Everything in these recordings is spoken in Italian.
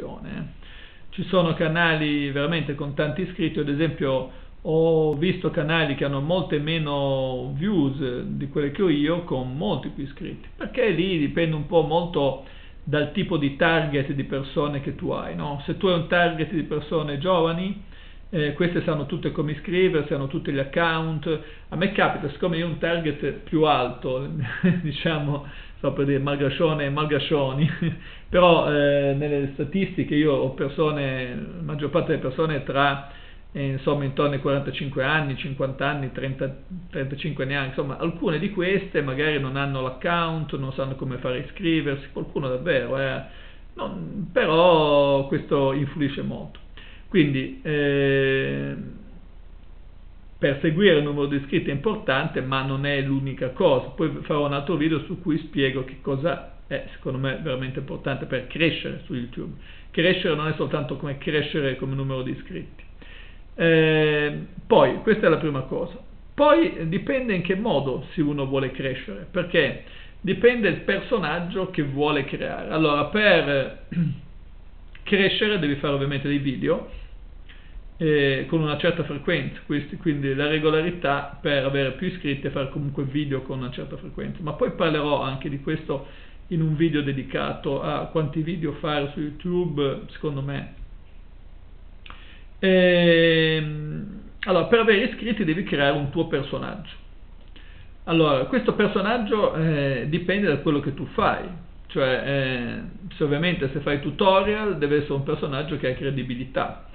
Eh. Ci sono canali veramente con tanti iscritti, ad esempio ho visto canali che hanno molte meno views di quelle che ho io con molti più iscritti, perché lì dipende un po' molto dal tipo di target di persone che tu hai. No? Se tu hai un target di persone giovani, eh, queste sanno tutte come iscriversi, hanno tutti gli account. A me capita, siccome io ho un target più alto, diciamo, sto per dire malgascione e malgascioni, però eh, nelle statistiche io ho persone, la maggior parte delle persone tra eh, insomma intorno ai 45 anni, 50 anni, 30, 35 anni, insomma alcune di queste magari non hanno l'account, non sanno come fare iscriversi, qualcuno davvero, eh, non, però questo influisce molto. Quindi eh, per seguire il numero di iscritti è importante, ma non è l'unica cosa. Poi farò un altro video su cui spiego che cosa è secondo me veramente importante per crescere su YouTube. Crescere non è soltanto come crescere come numero di iscritti eh, poi, questa è la prima cosa. Poi dipende in che modo se uno vuole crescere, perché dipende il personaggio che vuole creare. Allora, per crescere devi fare ovviamente dei video eh, con una certa frequenza, questi, quindi la regolarità per avere più iscritti e fare comunque video con una certa frequenza. Ma poi parlerò anche di questo in un video dedicato a quanti video fare su YouTube, secondo me Ehm, allora, per avere iscritti devi creare un tuo personaggio. Allora, questo personaggio eh, dipende da quello che tu fai, cioè eh, se ovviamente se fai tutorial deve essere un personaggio che ha credibilità,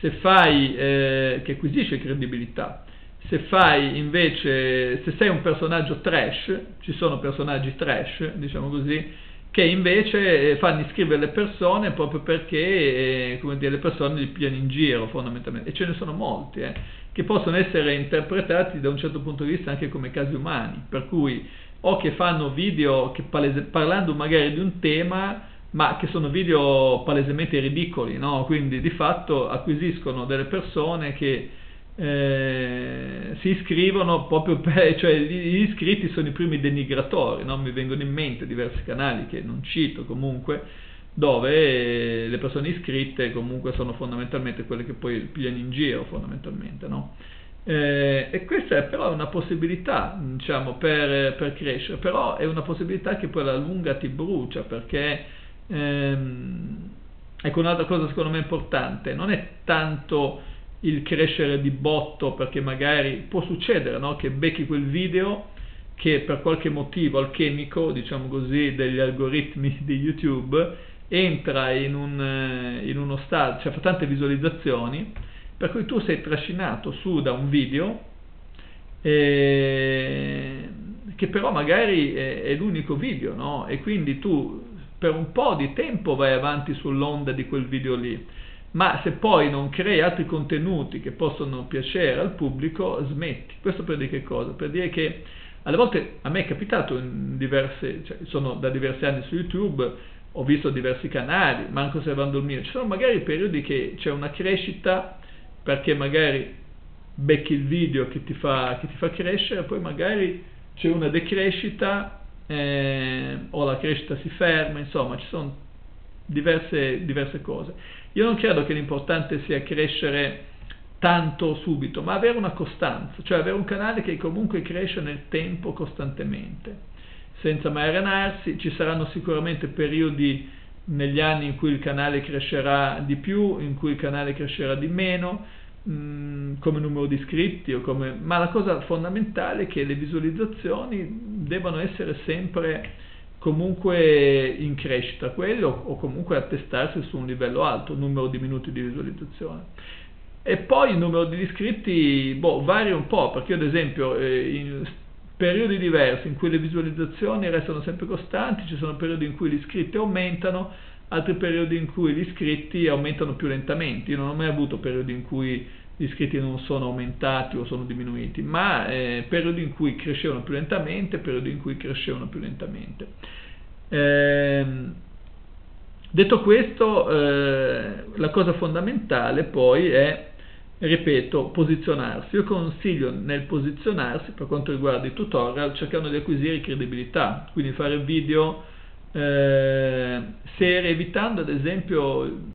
se fai, eh, che acquisisce credibilità, se fai invece, se sei un personaggio trash, ci sono personaggi trash, diciamo così, che invece eh, fanno iscrivere le persone proprio perché eh, dire, le persone li pigliano in giro fondamentalmente, e ce ne sono molti, eh, che possono essere interpretati da un certo punto di vista anche come casi umani, per cui o che fanno video che palese, parlando magari di un tema, ma che sono video palesemente ridicoli, no? quindi di fatto acquisiscono delle persone che eh, si iscrivono proprio per, cioè gli iscritti sono i primi denigratori, no? mi vengono in mente diversi canali che non cito comunque, dove le persone iscritte comunque sono fondamentalmente quelle che poi pigliano in giro fondamentalmente, no? eh, e questa è però una possibilità diciamo, per, per, crescere, però è una possibilità che poi alla lunga ti brucia perché ehm, ecco un'altra cosa secondo me importante, non è tanto il crescere di botto perché magari può succedere no? che becchi quel video che per qualche motivo alchemico, diciamo così, degli algoritmi di YouTube entra in, un, eh, in uno stato, cioè fa tante visualizzazioni, per cui tu sei trascinato su da un video eh, che però magari è, è l'unico video, no? E quindi tu per un po' di tempo vai avanti sull'onda di quel video lì ma se poi non crei altri contenuti che possono piacere al pubblico, smetti. Questo per dire che cosa? Per dire che alle volte a me è capitato diverse, cioè sono da diversi anni su YouTube, ho visto diversi canali, manco osservando il mio, ci sono magari periodi che c'è una crescita perché magari becchi il video che ti fa, che ti fa crescere, poi magari c'è una decrescita eh, o la crescita si ferma, insomma ci sono diverse, diverse cose. Io non credo che l'importante sia crescere tanto subito, ma avere una costanza, cioè avere un canale che comunque cresce nel tempo costantemente, senza mai arenarsi. Ci saranno sicuramente periodi negli anni in cui il canale crescerà di più, in cui il canale crescerà di meno, mm, come numero di iscritti, come... ma la cosa fondamentale è che le visualizzazioni devono essere sempre comunque in crescita quello o comunque attestarsi su un livello alto, numero di minuti di visualizzazione. E poi il numero di iscritti boh, varia un po', perché ad esempio eh, in periodi diversi in cui le visualizzazioni restano sempre costanti, ci sono periodi in cui gli iscritti aumentano, altri periodi in cui gli iscritti aumentano più lentamente. Io non ho mai avuto periodi in cui gli iscritti non sono aumentati o sono diminuiti, ma eh, periodi in cui crescevano più lentamente, periodi in cui crescevano più lentamente. Eh, detto questo, eh, la cosa fondamentale poi è, ripeto, posizionarsi. Io consiglio nel posizionarsi, per quanto riguarda i tutorial, cercando di acquisire credibilità, quindi fare video eh, serie, evitando ad esempio